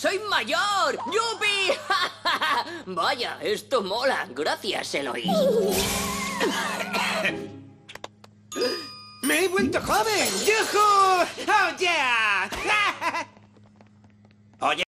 ¡Soy mayor! ¡Yupi! Vaya, esto mola. Gracias, Eloy. ¡Me he vuelto joven! ¡Yujú! ¡Oh, yeah!